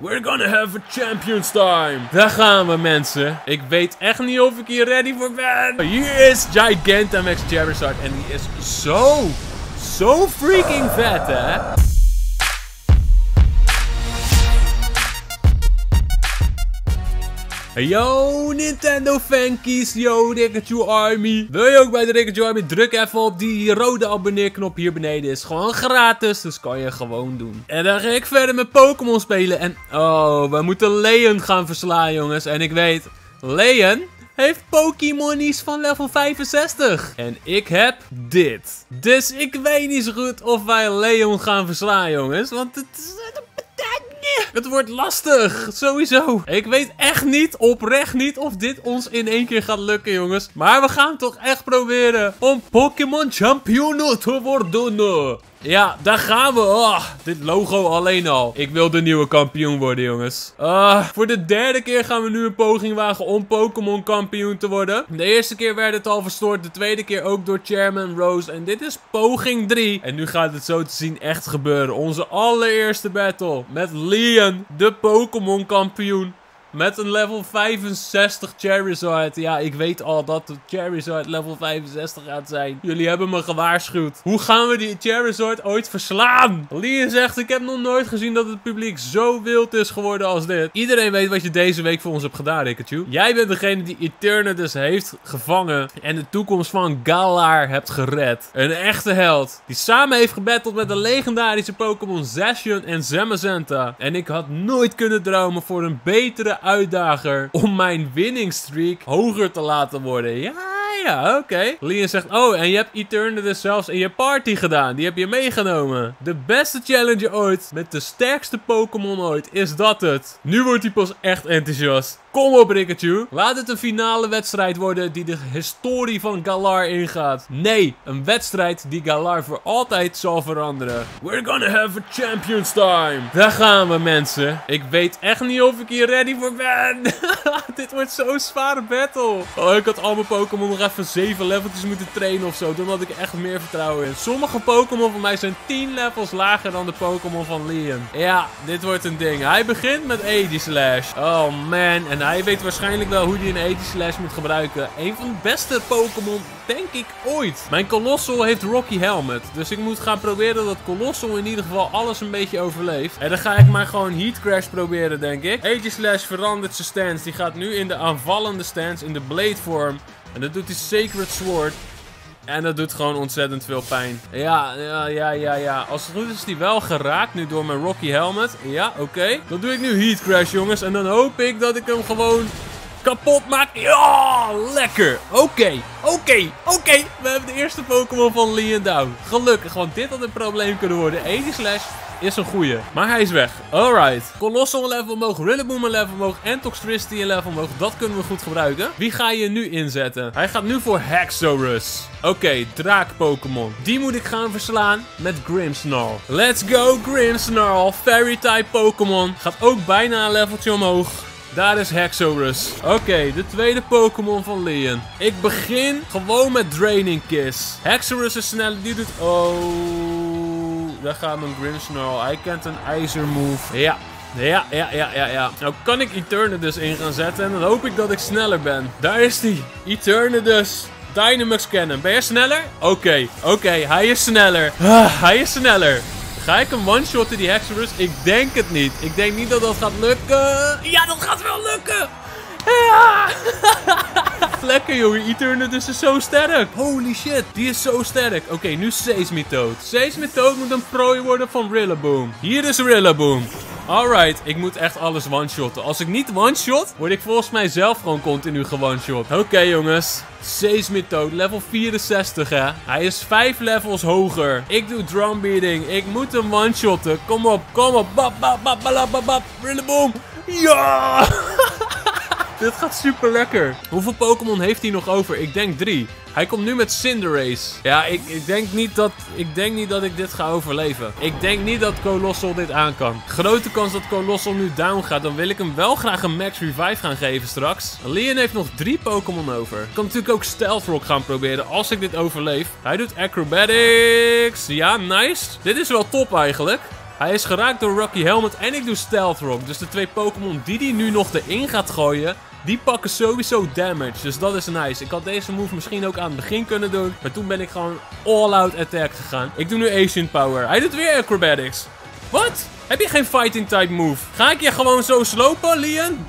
We're gonna have a champions time. Daar gaan we mensen. Ik weet echt niet of ik hier ready voor ben. Hier is Gigantamax Charizard en die is zo, zo freaking vet hè. Yo Nintendo fankies, yo Rikachu Army. Wil je ook bij de Rikachu Army? Druk even op die rode abonneerknop hier beneden. Is gewoon gratis, dus kan je gewoon doen. En dan ga ik verder met Pokémon spelen. En oh, we moeten Leon gaan verslaan jongens. En ik weet, Leon heeft Pokémonies van level 65. En ik heb dit. Dus ik weet niet zo goed of wij Leon gaan verslaan jongens. Want het is... Het wordt lastig, sowieso. Ik weet echt niet, oprecht niet, of dit ons in één keer gaat lukken, jongens. Maar we gaan toch echt proberen om Pokémon Champion te worden. Ja, daar gaan we. Oh, dit logo alleen al. Ik wil de nieuwe kampioen worden, jongens. Uh, voor de derde keer gaan we nu een poging wagen om Pokémon kampioen te worden. De eerste keer werd het al verstoord. De tweede keer ook door Chairman Rose. En dit is poging 3. En nu gaat het zo te zien echt gebeuren. Onze allereerste battle met Leon, de Pokémon kampioen. Met een level 65 Charizard. Ja, ik weet al dat de Charizard level 65 gaat zijn. Jullie hebben me gewaarschuwd. Hoe gaan we die Charizard ooit verslaan? Leon zegt, ik heb nog nooit gezien dat het publiek zo wild is geworden als dit. Iedereen weet wat je deze week voor ons hebt gedaan, Rikachu. Jij bent degene die Eternatus heeft gevangen. En de toekomst van Galar hebt gered. Een echte held. Die samen heeft gebatteld met de legendarische Pokémon Zacian en Zamazenta. En ik had nooit kunnen dromen voor een betere uitdager om mijn winning streak hoger te laten worden. Ja, ja, oké. Okay. Zegt, oh, en je hebt Eternatus zelfs in je party gedaan. Die heb je meegenomen. De beste challenge ooit, met de sterkste Pokémon ooit, is dat het. Nu wordt hij pas echt enthousiast. Kom op, Rikachu. Laat het een finale wedstrijd worden die de historie van Galar ingaat. Nee, een wedstrijd die Galar voor altijd zal veranderen. We're gonna have a champions time. Daar gaan we, mensen. Ik weet echt niet of ik hier ready voor ben. Dit wordt zo'n zware battle. Oh, ik had al mijn Pokémon nog even 7 leveltjes moeten trainen of zo. Dan had ik echt meer vertrouwen in. Sommige Pokémon van mij zijn 10 levels lager dan de Pokémon van Leon. Ja, dit wordt een ding. Hij begint met Slash. Oh man. En hij weet waarschijnlijk wel hoe hij een 80 Slash moet gebruiken. Een van de beste Pokémon, denk ik, ooit. Mijn Colossal heeft Rocky Helmet. Dus ik moet gaan proberen dat Colossal in ieder geval alles een beetje overleeft. En dan ga ik maar gewoon Heat Crash proberen, denk ik. 80 Slash verandert zijn stance. Die gaat nu in de aanvallende stance, in de Blade vorm. En dat doet hij Sacred Sword. En dat doet gewoon ontzettend veel pijn. Ja, ja, ja, ja, ja. Als het goed is, is die wel geraakt nu door mijn Rocky Helmet. Ja, oké. Dan doe ik nu Heat Crash, jongens. En dan hoop ik dat ik hem gewoon kapot maak. Ja, lekker. Oké, oké, oké. We hebben de eerste Pokémon van Leon down. Gelukkig, want dit had een probleem kunnen worden. 80 slash is een goeie. Maar hij is weg. Alright. Colossal level omhoog, Rillaboom level omhoog en Toxtricity level omhoog. Dat kunnen we goed gebruiken. Wie ga je nu inzetten? Hij gaat nu voor Hexorus. Oké, draak Pokémon. Die moet ik gaan verslaan met Grimmsnarl. Let's go Grimmsnarl. Fairy type Pokémon. Gaat ook bijna een leveltje omhoog. Daar is Hexorus. Oké, de tweede Pokémon van Leon. Ik begin gewoon met Draining Kiss. Hexorus is snel. Die doet... Oh... Daar gaat mijn Grimmsnarl. Hij kent een ijzer move. Ja, ja, ja, ja, ja, ja. Nou kan ik Eternatus in gaan zetten en dan hoop ik dat ik sneller ben. Daar is hij. Eternatus. Dynamax Cannon. Ben je sneller? Oké, oké. Hij is sneller. Ah, hij is sneller. Ga ik hem one-shotten, die Hexorus? Ik denk het niet. Ik denk niet dat dat gaat lukken. Ja, dat gaat wel lukken. Ja. Lekker jongen, Eternus is zo sterk. Holy shit, die is zo sterk. Oké, okay, nu Seismitoad. Seismitoad moet een prooi worden van Rillaboom. Hier is Rillaboom. Alright, ik moet echt alles one-shotten. Als ik niet one-shot, word ik volgens mij zelf gewoon continu gewone-shot. Oké jongens, Seismitoad, level 64 hè. Hij is 5 levels hoger. Ik doe drumbeating. Ik moet hem one-shotten. Kom op, kom op. Bap, bap, bap, bap, bap, bap. Rillaboom. Ja! Dit gaat super lekker. Hoeveel Pokémon heeft hij nog over? Ik denk drie. Hij komt nu met Cinderace. Ja, ik, ik, denk niet dat, ik denk niet dat ik dit ga overleven. Ik denk niet dat Colossal dit aan kan. Grote kans dat Colossal nu down gaat. Dan wil ik hem wel graag een max revive gaan geven straks. Leon heeft nog drie Pokémon over. Ik kan natuurlijk ook Stealth Rock gaan proberen als ik dit overleef. Hij doet Acrobatics. Ja, nice. Dit is wel top eigenlijk. Hij is geraakt door Rocky Helmet en ik doe Stealth Rock. Dus de twee Pokémon die hij nu nog erin gaat gooien, die pakken sowieso damage. Dus dat is nice. Ik had deze move misschien ook aan het begin kunnen doen. Maar toen ben ik gewoon all-out attack gegaan. Ik doe nu Ancient Power. Hij doet weer acrobatics. Wat? Heb je geen fighting type move? Ga ik je gewoon zo slopen, Lian?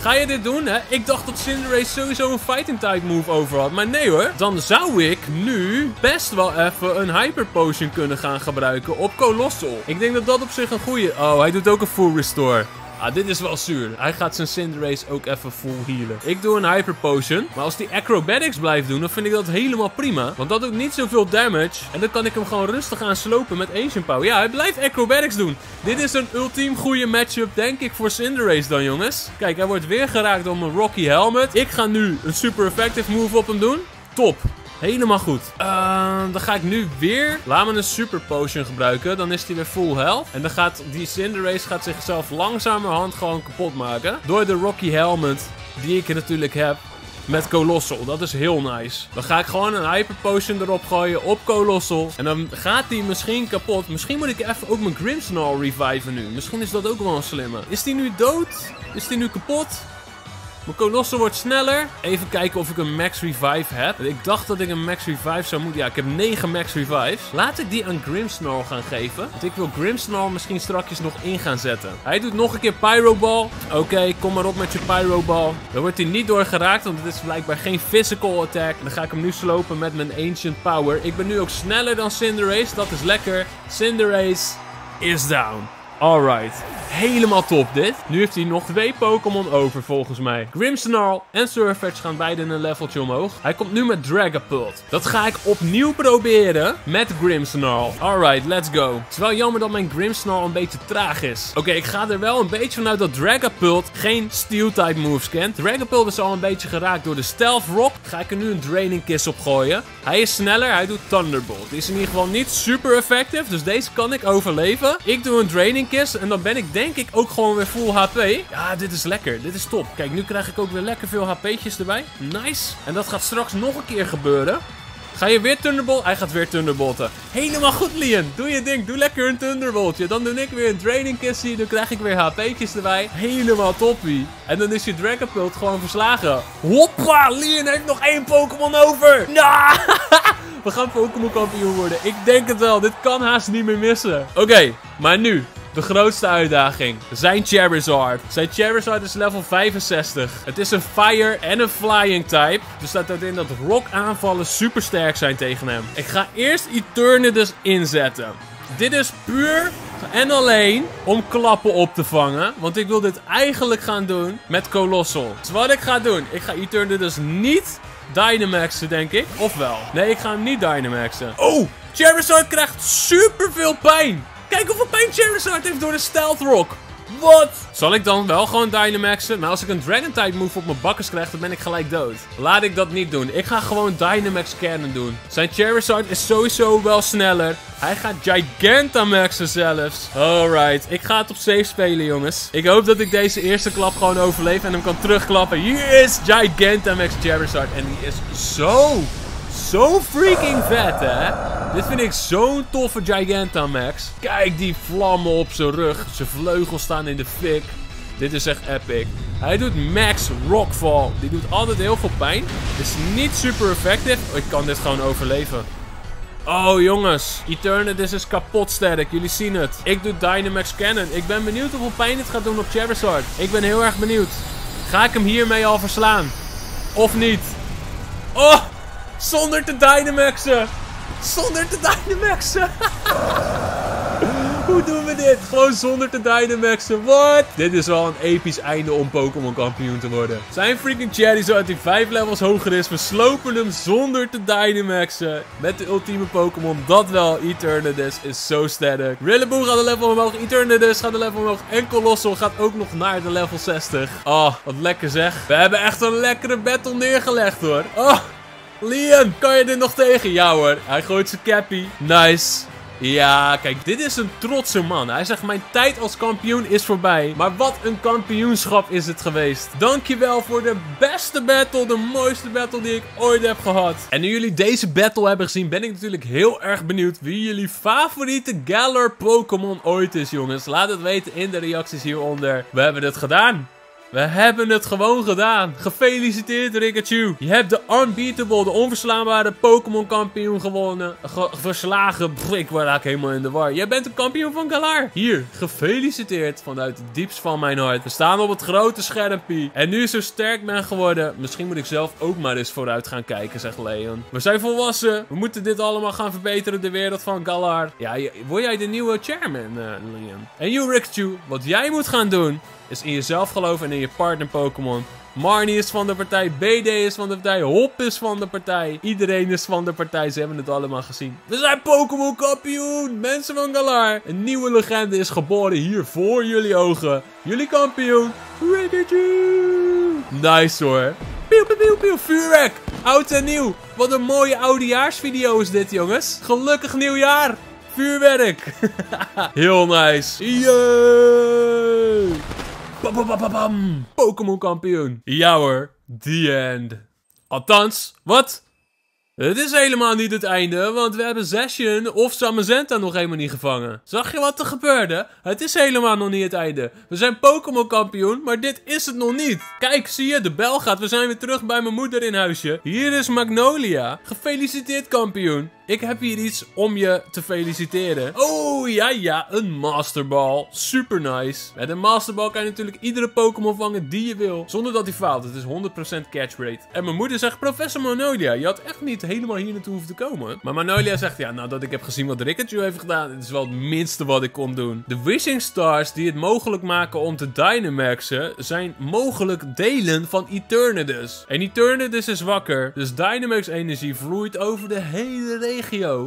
Ga je dit doen, hè? Ik dacht dat Cinderace sowieso een fighting type move over had. Maar nee hoor. Dan zou ik nu best wel even een hyper potion kunnen gaan gebruiken op Colossal. Ik denk dat dat op zich een goede... Oh, hij doet ook een full restore. Ah, dit is wel zuur. Hij gaat zijn Cinderace ook even full healen. Ik doe een Hyper Potion. Maar als die Acrobatics blijft doen, dan vind ik dat helemaal prima. Want dat doet niet zoveel damage. En dan kan ik hem gewoon rustig aan slopen met Ancient Power. Ja, hij blijft Acrobatics doen. Dit is een ultiem goede matchup, denk ik, voor Cinderace dan, jongens. Kijk, hij wordt weer geraakt door mijn Rocky Helmet. Ik ga nu een super effective move op hem doen. Top. Helemaal goed. Uh, dan ga ik nu weer... Laat me een super potion gebruiken. Dan is hij weer full health. En dan gaat die Cinderace gaat zichzelf langzamerhand gewoon kapot maken. Door de Rocky Helmet die ik natuurlijk heb met Colossal. Dat is heel nice. Dan ga ik gewoon een Hyper Potion erop gooien op Colossal. En dan gaat die misschien kapot. Misschien moet ik even ook mijn Grimmsnarl reviven nu. Misschien is dat ook wel een slimme. Is die nu dood? Is die nu kapot? Mijn Colossal wordt sneller. Even kijken of ik een Max Revive heb. Ik dacht dat ik een Max Revive zou moeten... Ja, ik heb 9 Max Revives. Laat ik die aan Grimmsnarl gaan geven. Want ik wil Grimmsnarl misschien strakjes nog in gaan zetten. Hij doet nog een keer Pyro Ball. Oké, kom maar op met je Pyro Ball. Dan wordt hij niet door geraakt, want het is blijkbaar geen physical attack. Dan ga ik hem nu slopen met mijn Ancient Power. Ik ben nu ook sneller dan Cinderace. Dat is lekker. Cinderace is down. Alright. Helemaal top dit. Nu heeft hij nog twee Pokémon over volgens mij. Grimmsnarl en Surfetch gaan beide een leveltje omhoog. Hij komt nu met Dragapult. Dat ga ik opnieuw proberen met Grimmsnarl. Alright, let's go. Het is wel jammer dat mijn Grimmsnarl een beetje traag is. Oké, ik ga er wel een beetje vanuit dat Dragapult geen Steel-type moves kent. Dragapult is al een beetje geraakt door de Stealth Rock. Ga ik er nu een Draining Kiss op gooien. Hij is sneller, hij doet Thunderbolt. Die is in ieder geval niet super effective, dus deze kan ik overleven. Ik doe een Draining Kiss en dan ben ik denk ik ook gewoon weer full HP. Ja, dit is lekker. Dit is top. Kijk, nu krijg ik ook weer lekker veel HP'tjes erbij. Nice. En dat gaat straks nog een keer gebeuren. Ga je weer Thunderbolt? Hij gaat weer Thunderbolten. Helemaal goed, Lian. Doe je ding. Doe lekker een Thunderboltje. Dan doe ik weer een Draining Kissie. Dan krijg ik weer HP'tjes erbij. Helemaal toppie. En dan is je Dragapult gewoon verslagen. Hoppa! Lian heeft nog één Pokémon over. Nou, we gaan Pokémon kampioen worden. Ik denk het wel. Dit kan haast niet meer missen. Oké, maar nu. De grootste uitdaging. Zijn Charizard. Zijn Charizard is level 65. Het is een Fire en een Flying type. Dus dat houdt in dat rock aanvallen super sterk zijn tegen hem. Ik ga eerst Eternatus inzetten. Dit is puur en alleen om klappen op te vangen. Want ik wil dit eigenlijk gaan doen met Colossal. Dus wat ik ga doen. Ik ga Eternatus niet Dynamaxen, denk ik. Of wel? Nee, ik ga hem niet Dynamaxen. Oh! Charizard krijgt super veel pijn. Kijk hoeveel pijn Charizard heeft door de Stealth Rock. Wat? Zal ik dan wel gewoon Dynamaxen? Maar als ik een Dragon type move op mijn bakkers krijg, dan ben ik gelijk dood. Laat ik dat niet doen. Ik ga gewoon Dynamax Cannon doen. Zijn Charizard is sowieso wel sneller. Hij gaat Gigantamaxen zelfs. Alright, ik ga het op safe spelen, jongens. Ik hoop dat ik deze eerste klap gewoon overleef en hem kan terugklappen. Hier is Gigantamax Charizard. En die is zo zo freaking vet, hè? Dit vind ik zo'n toffe Gigantamax. Kijk die vlammen op zijn rug. Zijn vleugels staan in de fik. Dit is echt epic. Hij doet max rockfall. Die doet altijd heel veel pijn. Is niet super effective. Ik kan dit gewoon overleven. Oh jongens, Eternatus is kapot sterk. Jullie zien het. Ik doe Dynamax Cannon. Ik ben benieuwd hoeveel pijn het gaat doen op Charizard. Ik ben heel erg benieuwd. Ga ik hem hiermee al verslaan? Of niet? Oh! Zonder te Dynamaxen. Zonder te Dynamaxen. Hoe doen we dit? Gewoon zonder te Dynamaxen. What? Dit is wel een episch einde om Pokémon kampioen te worden. Zijn freaking Charizard die 5 levels hoger is. We slopen hem zonder te Dynamaxen. Met de ultieme Pokémon. Dat wel. Eternatus is zo sterk. Rillaboom gaat de level omhoog. Eternatus gaat de level omhoog. En Colossal gaat ook nog naar de level 60. Oh, wat lekker zeg. We hebben echt een lekkere battle neergelegd hoor. Oh. Liam, kan je dit nog tegen? Ja hoor, hij gooit zijn cappy. Nice. Ja, kijk, dit is een trotse man. Hij zegt, mijn tijd als kampioen is voorbij. Maar wat een kampioenschap is het geweest. Dankjewel voor de beste battle, de mooiste battle die ik ooit heb gehad. En nu jullie deze battle hebben gezien, ben ik natuurlijk heel erg benieuwd wie jullie favoriete Galar Pokémon ooit is, jongens. Laat het weten in de reacties hieronder. We hebben het gedaan. We hebben het gewoon gedaan. Gefeliciteerd Rikachu. Je hebt de unbeatable, de onverslaanbare Pokémon kampioen gewonnen. verslagen. ik word eigenlijk helemaal in de war. Jij bent de kampioen van Galar. Hier, gefeliciteerd vanuit het diepst van mijn hart. We staan op het grote schermpje. En nu zo sterk ben geworden. Misschien moet ik zelf ook maar eens vooruit gaan kijken, zegt Leon. We zijn volwassen. We moeten dit allemaal gaan verbeteren, de wereld van Galar. Ja, word jij de nieuwe chairman, uh, Leon? En you Rikachu, wat jij moet gaan doen is in jezelf geloven en in partner Pokémon. Marnie is van de partij, BD is van de partij, Hop is van de partij. Iedereen is van de partij, ze hebben het allemaal gezien. We zijn Pokémon kampioen, mensen van Galar. Een nieuwe legende is geboren hier voor jullie ogen. Jullie kampioen, Rikachu. Nice hoor. Piu, piu, piu, vuurwerk. Oud en nieuw. Wat een mooie oudejaarsvideo is dit jongens. Gelukkig nieuwjaar. Vuurwerk. Heel nice. Yay. Pokémon kampioen. Ja hoor, the end. Althans, wat? Het is helemaal niet het einde, want we hebben Session of Samazenta nog helemaal niet gevangen. Zag je wat er gebeurde? Het is helemaal nog niet het einde. We zijn Pokémon kampioen, maar dit is het nog niet. Kijk, zie je, de bel gaat. We zijn weer terug bij mijn moeder in huisje. Hier is Magnolia. Gefeliciteerd kampioen. Ik heb hier iets om je te feliciteren. Oh, ja, ja, een Masterball. Super nice. Met een Masterball kan je natuurlijk iedere Pokémon vangen die je wil. Zonder dat hij faalt. Het is 100% catch rate. En mijn moeder zegt, Professor Manolia, je had echt niet helemaal hier naartoe hoeven te komen. Maar Manolia zegt, ja, nou dat ik heb gezien wat Rikachu heeft gedaan, het is wel het minste wat ik kon doen. De Wishing Stars die het mogelijk maken om te Dynamaxen, zijn mogelijk delen van Eternatus. En Eternatus is wakker, dus Dynamax energie vloeit over de hele regio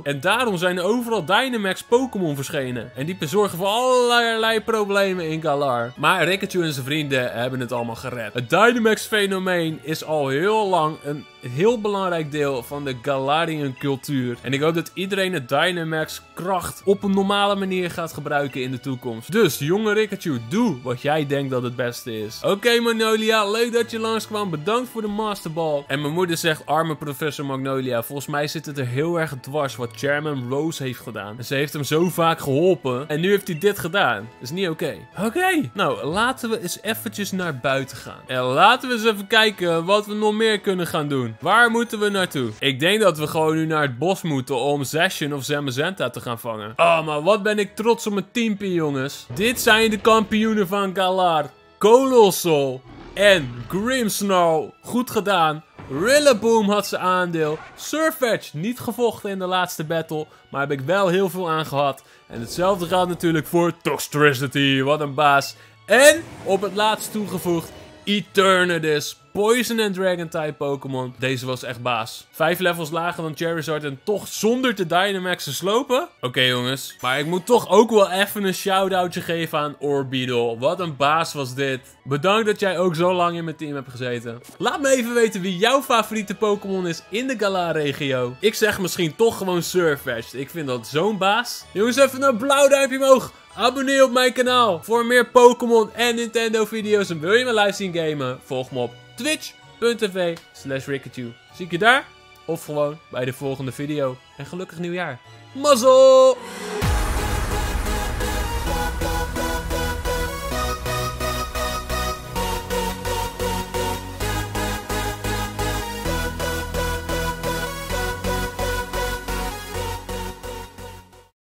en daarom zijn er overal Dynamax Pokémon verschenen. En die bezorgen voor allerlei problemen in Galar. Maar Rikachu en zijn vrienden hebben het allemaal gered. Het Dynamax fenomeen is al heel lang een heel belangrijk deel van de Galarian cultuur. En ik hoop dat iedereen het Dynamax kracht op een normale manier gaat gebruiken in de toekomst. Dus, jonge Rikachu, doe wat jij denkt dat het beste is. Oké, Magnolia, leuk dat je langskwam. Bedankt voor de Masterball. En mijn moeder zegt, arme professor Magnolia, volgens mij zit het er heel erg dwars wat Chairman Rose heeft gedaan. En ze heeft hem zo vaak geholpen. En nu heeft hij dit gedaan. Is niet oké. Oké, nou, laten we eens eventjes naar buiten gaan. En laten we eens even kijken wat we nog meer kunnen gaan doen. Waar moeten we naartoe? Ik denk dat we gewoon nu naar het bos moeten om Session of Zamazenta te gaan vangen. Oh, maar wat ben ik trots op mijn teampie, jongens. Dit zijn de kampioenen van Galar. Colossal en Grimmsnarl. Goed gedaan. Rillaboom had zijn aandeel. Surfetch niet gevochten in de laatste battle, maar heb ik wel heel veel aan gehad. En hetzelfde geldt natuurlijk voor Toxtricity, wat een baas. En op het laatst toegevoegd Eternatus. Poison and Dragon type Pokémon. Deze was echt baas. Vijf levels lager dan Charizard en toch zonder te Dynamaxen slopen? Oké jongens, maar ik moet toch ook wel even een shout-outje geven aan Orbeetle. Wat een baas was dit. Bedankt dat jij ook zo lang in mijn team hebt gezeten. Laat me even weten wie jouw favoriete Pokémon is in de Galar-regio. Ik zeg misschien toch gewoon Surfetch'd. Ik vind dat zo'n baas. Jongens, even een blauw duimpje omhoog. Abonneer op mijn kanaal voor meer Pokémon en Nintendo video's. En wil je me live zien gamen? Volg me op twitch.tv slash Zie ik je daar? Of gewoon bij de volgende video. En gelukkig nieuwjaar. Mazzel!